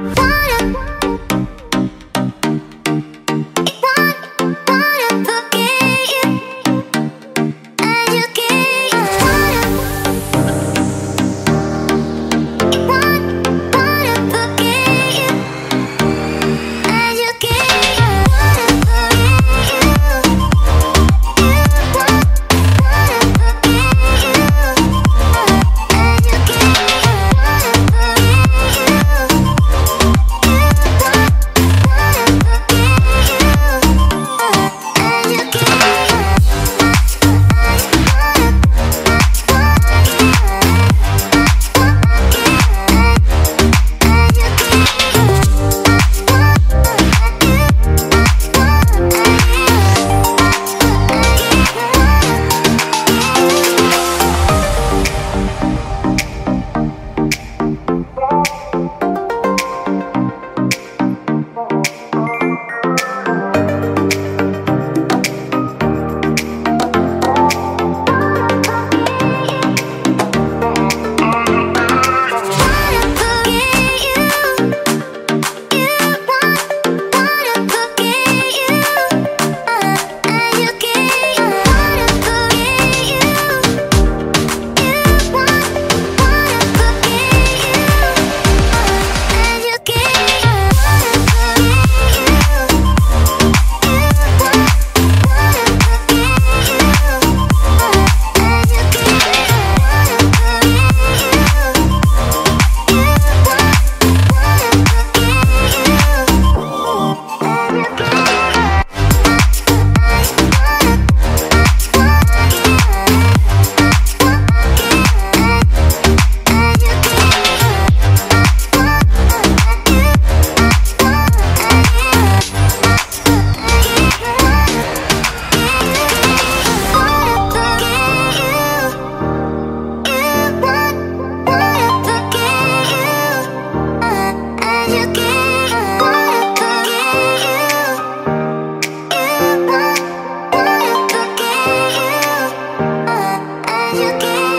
Bye. again